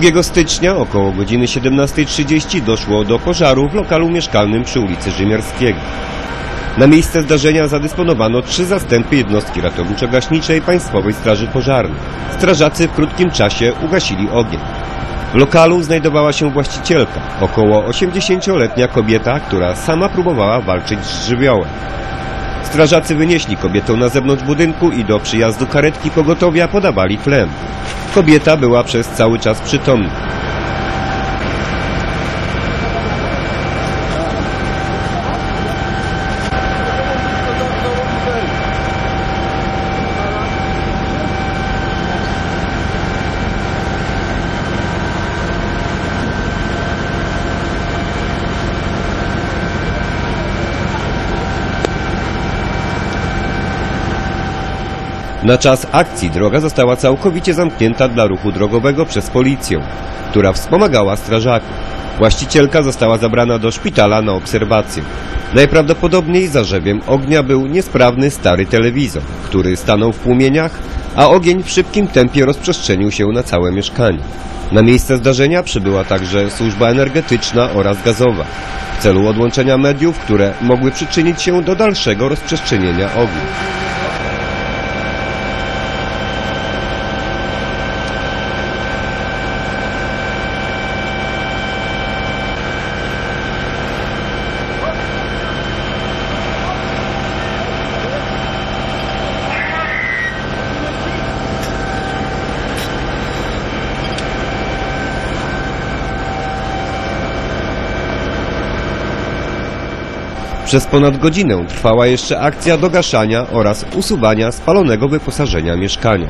2 stycznia około godziny 17.30 doszło do pożaru w lokalu mieszkalnym przy ulicy Rzymiarskiego. Na miejsce zdarzenia zadysponowano trzy zastępy jednostki ratowniczo-gaśniczej Państwowej Straży Pożarnej. Strażacy w krótkim czasie ugasili ogień. W lokalu znajdowała się właścicielka, około 80-letnia kobieta, która sama próbowała walczyć z żywiołem. Strażacy wynieśli kobietę na zewnątrz budynku i do przyjazdu karetki pogotowia podawali tlen. Kobieta była przez cały czas przytomna. Na czas akcji droga została całkowicie zamknięta dla ruchu drogowego przez policję, która wspomagała strażaków. Właścicielka została zabrana do szpitala na obserwację. Najprawdopodobniej zarzewiem ognia był niesprawny stary telewizor, który stanął w płomieniach, a ogień w szybkim tempie rozprzestrzenił się na całe mieszkanie. Na miejsce zdarzenia przybyła także służba energetyczna oraz gazowa w celu odłączenia mediów, które mogły przyczynić się do dalszego rozprzestrzenienia ognia. Przez ponad godzinę trwała jeszcze akcja dogaszania oraz usuwania spalonego wyposażenia mieszkania.